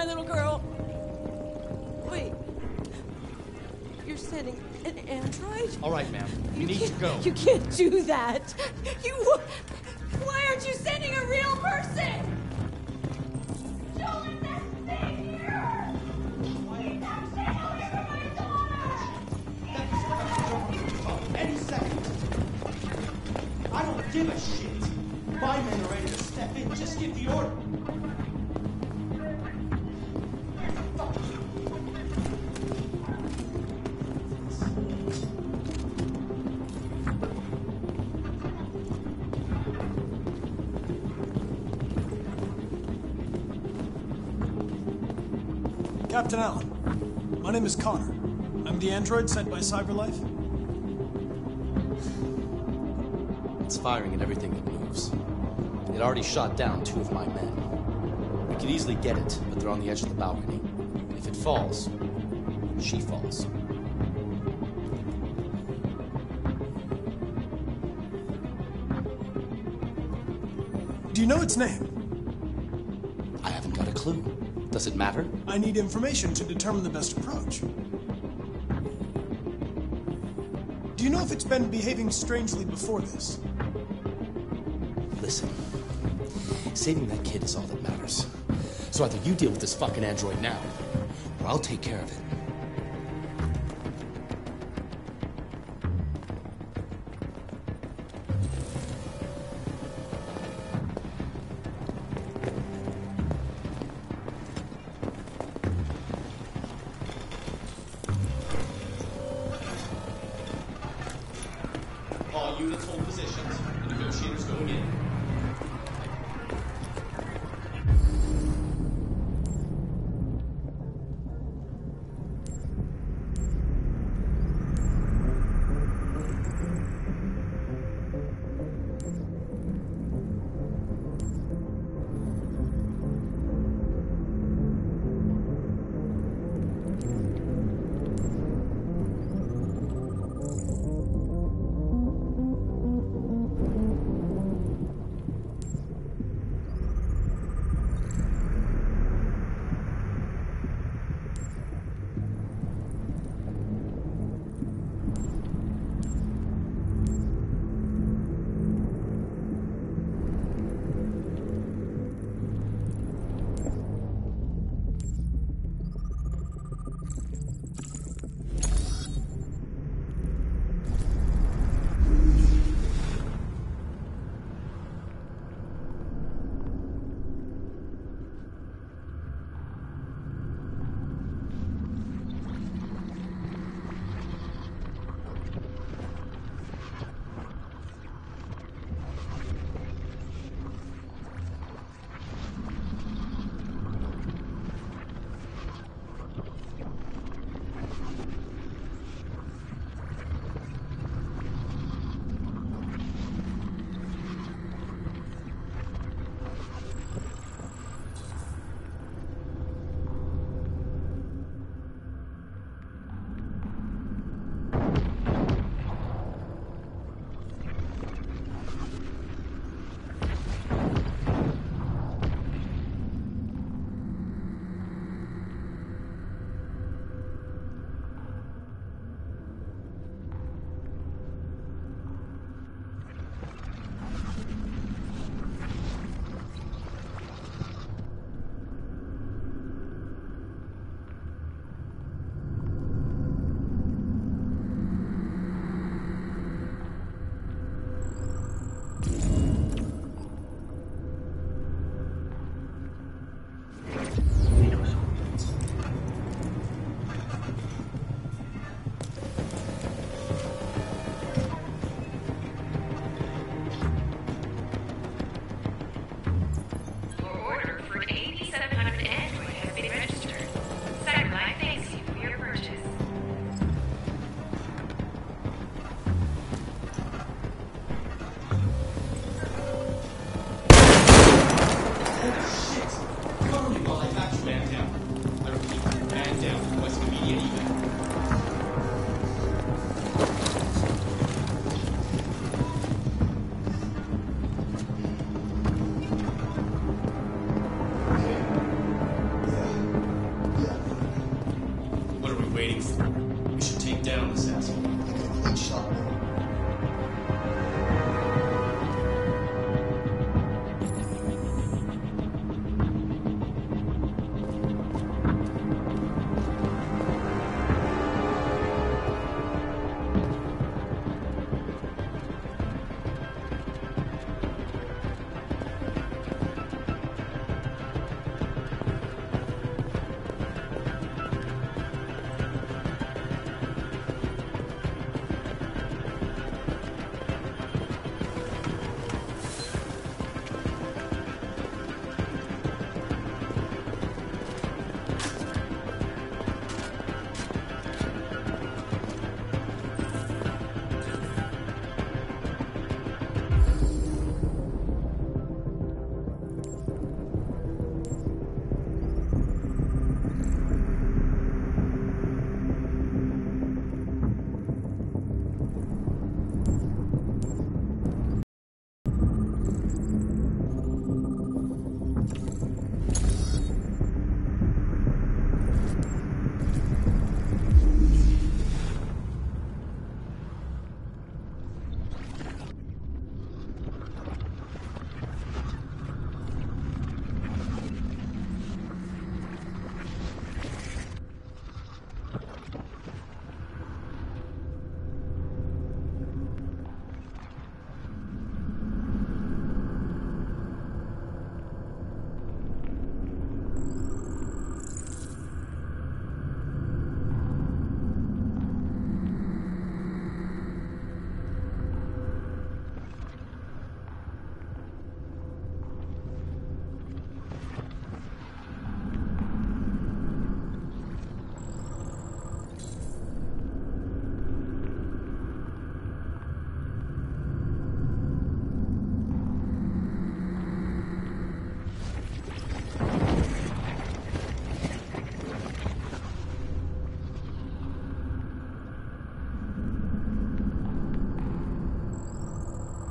My little girl. Wait. You're sending an android? All right, ma'am. You You need to go. You can't do that. You. Why aren't you sending a real person? Joel, that's thing here. Please, I'm saying over my daughter. Any second. I don't give a shit. My men are ready to step in. Just give the order. Captain Allen, my name is Connor. I'm the android sent by CyberLife. It's firing at everything that moves. It already shot down two of my men. We could easily get it, but they're on the edge of the balcony. If it falls, she falls. Do you know its name? I haven't got a clue. Does it matter? I need information to determine the best approach. Do you know if it's been behaving strangely before this? Listen, saving that kid is all that matters. So either you deal with this fucking android now, or I'll take care of it.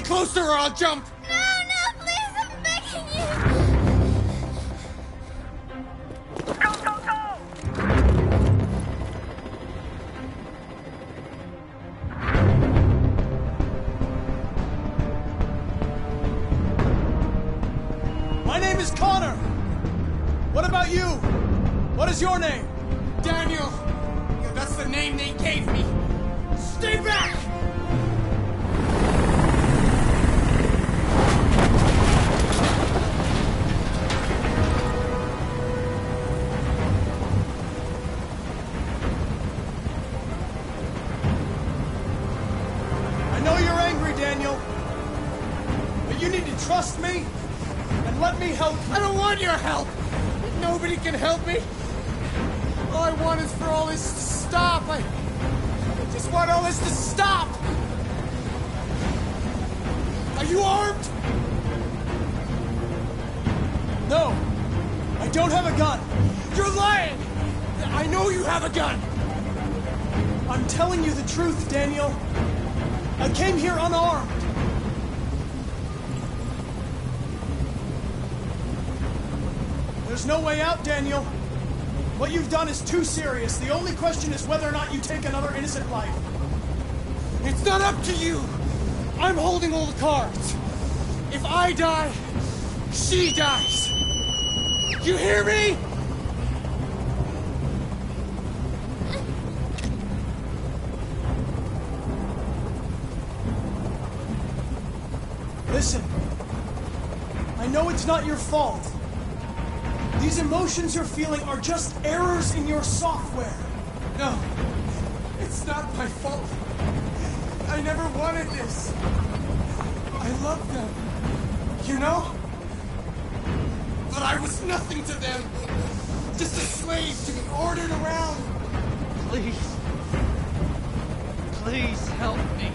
any closer or I'll jump! No, no, please, I'm begging you. Go, go, go! My name is Connor. What about you? What is your name? Daniel! That's the name they gave me! Stay back! Let me help. I don't want your help! Nobody can help me! All I want is for all this to stop! I, I just want all this to stop! Are you armed? No, I don't have a gun. You're lying! I know you have a gun! I'm telling you the truth, Daniel. I came here unarmed. There's no way out, Daniel. What you've done is too serious. The only question is whether or not you take another innocent life. It's not up to you! I'm holding all the cards! If I die, she dies! You hear me? Listen, I know it's not your fault. These emotions you're feeling are just errors in your software. No, it's not my fault. I never wanted this. I love them, you know? But I was nothing to them. Just a slave to be ordered around. Please. Please help me.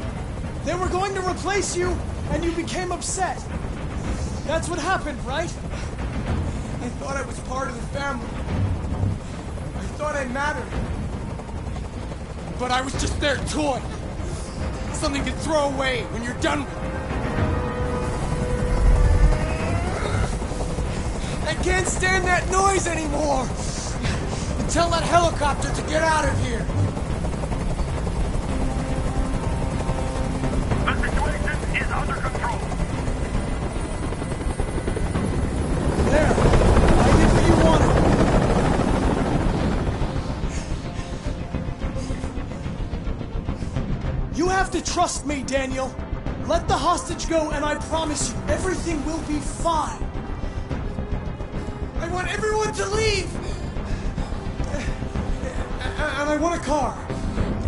They were going to replace you, and you became upset. That's what happened, right? I thought I was part of the family. I thought I mattered. But I was just their toy. Something to throw away when you're done with it. I can't stand that noise anymore! Tell that helicopter to get out of here! Trust me, Daniel. Let the hostage go, and I promise you, everything will be fine. I want everyone to leave! And I want a car.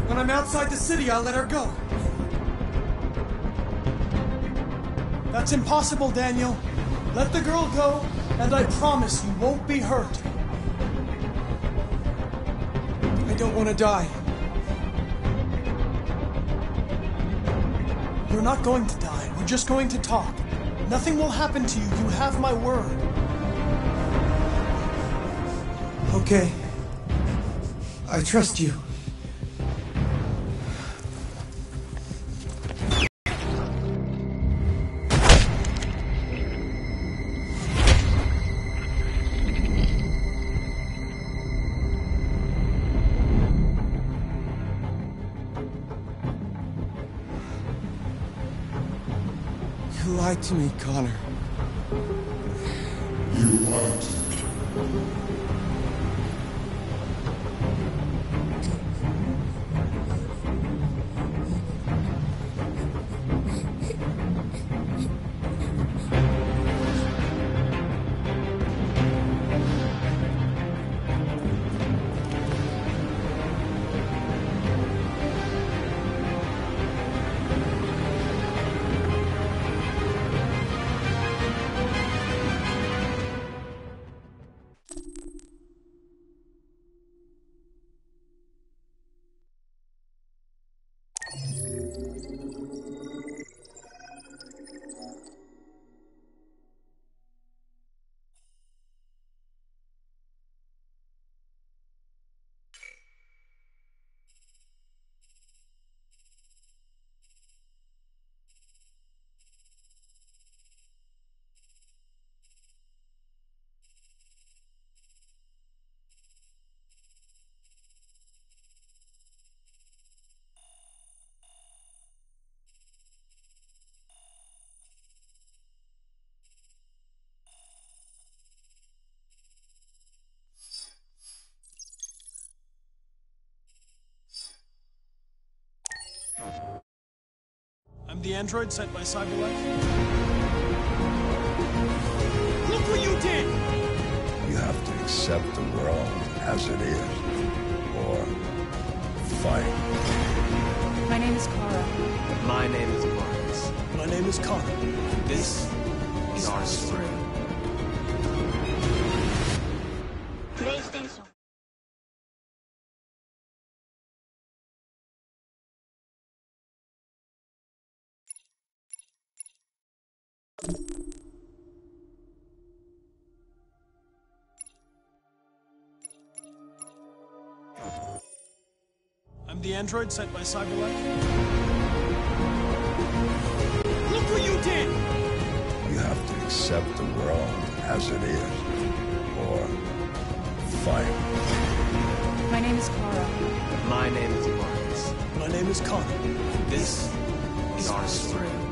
When I'm outside the city, I'll let her go. That's impossible, Daniel. Let the girl go, and I promise you won't be hurt. I don't want to die. You're not going to die. We're just going to talk. Nothing will happen to you. You have my word. Okay. I trust you. You lied to me, the android sent by Cyberlife. Look what you did! You have to accept the world as it is, or fight. My name is Kara. My name is Marcus. My name is Connor. This is our story. Android sent by Cyberlife. Look what you did! You have to accept the world as it is, or fight. My name is Kara. My name is Marcus. My name is Connor. This is our story.